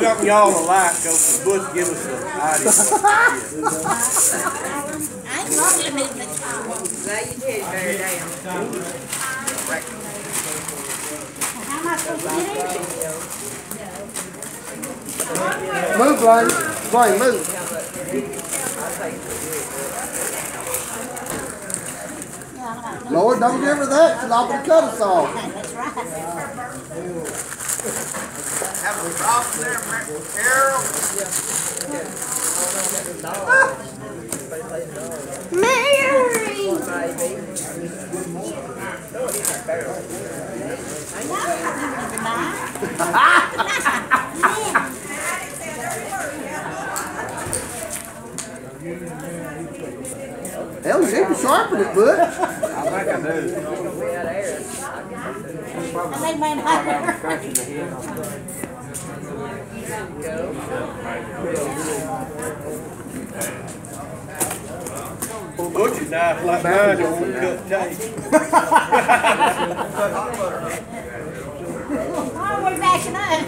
something y'all will like, cause Butch give us an idea. I ain't long limit the time. Lay your teddy bear down. How am I supposed to get in? Move, Blaine. Blaine, move. Yeah, I like Lord, don't give her that. She'll not cut us off. That's right. Have a problem there, Carol? Mary! Hell, you need to sharpen it, Butch. I think I do. I made mine. Well, Butch's knife like mine, don't cut tape. Oh, we're backing up.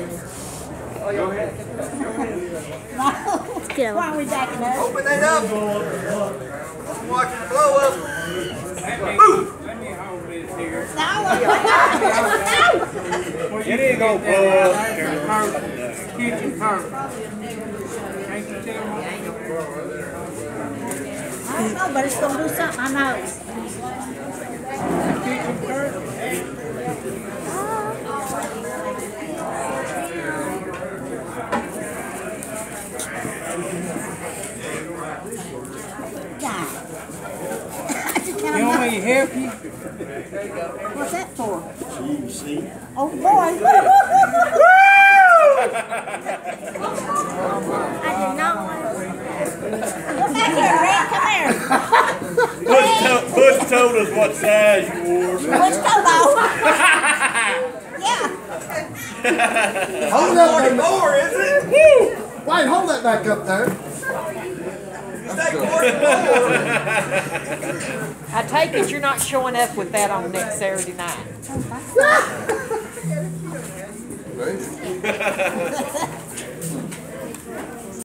Why are we backing up? Open it up. Watch it blow up. No. It ain't gonna blow up. Kitchen perfect. Can't you tell me? I don't know, but it's gonna do something, I know. Kitchen perfect. Yeah your hairpiece? What's that for? Jeez. Oh, boy. I did not want Come back here, Red. Come here. Butch, Butch told us what size you wore. Butch told yeah. Hold up, baby. More, is it? Woo! Wait, hold that back up there. Is that 44? make it you're not showing up with that on next Saturday night.